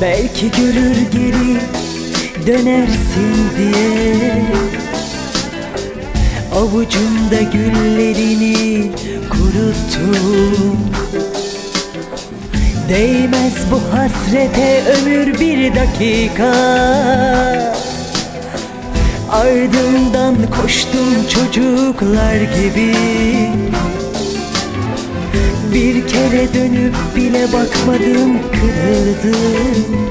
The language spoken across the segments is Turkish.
Belki görür geri dönersin diye. Avucumda güllerini kuruttum. Değmez bu hasrete ömür bir dakika. Ardından koştum çocuklar gibi Bir kere dönüp bile bakmadım kırıldım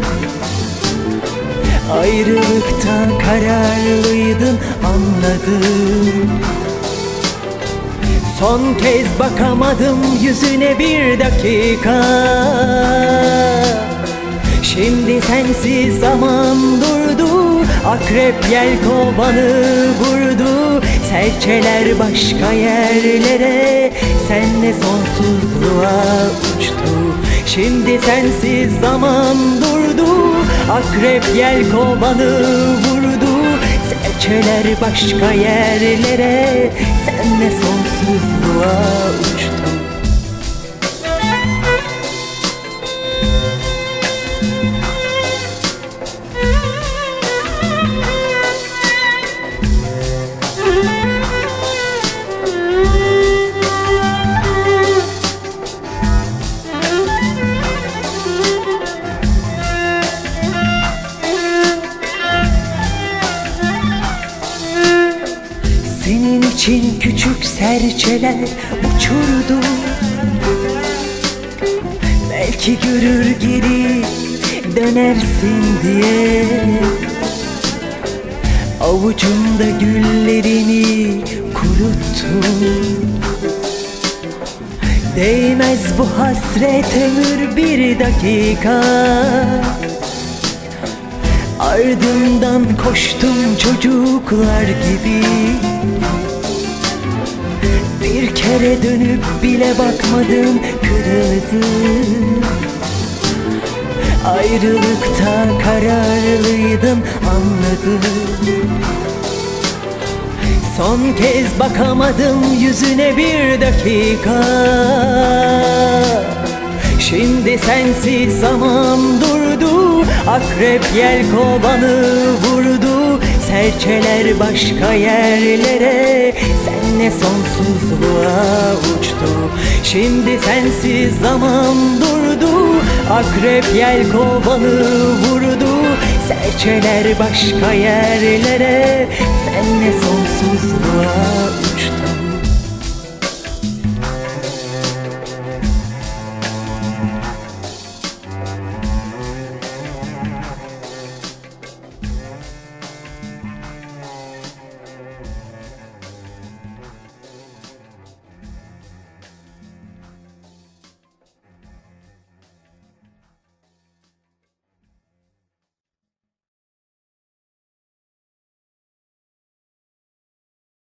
Ayrılıkta kararlıydın anladım. Son kez bakamadım yüzüne bir dakika. Şimdi sensiz zaman durdu Akrep yel kovanı vurdu. Serçeler başka yerlere Senle sonsuzluğa uçtu. Şimdi sensiz zaman durdu. Akrep yel kovanı vurdu. Serçeler başka yerlere. Senle sonsuzluğa uçtu için küçük serçeler uçurdu. Belki görür geri dönersin diye. Avucumda güllerini kuruttum. Değmez bu hasret ömür bir dakika. Ardından koştum çocuklar gibi Kere dönüp bile bakmadım kırıldım Ayrılıkta kararlıydım anladım. Son kez bakamadım yüzüne bir dakika. Şimdi sensiz zaman durdu Akrep yel kovanı vurdu Serçeler başka yerlere. Senle sonsuzluğa uçtu. Şimdi sensiz zaman durdu. Akrep yel kovanı vurdu. Serçeler başka yerlere. Senle sonsuzluğa uçtu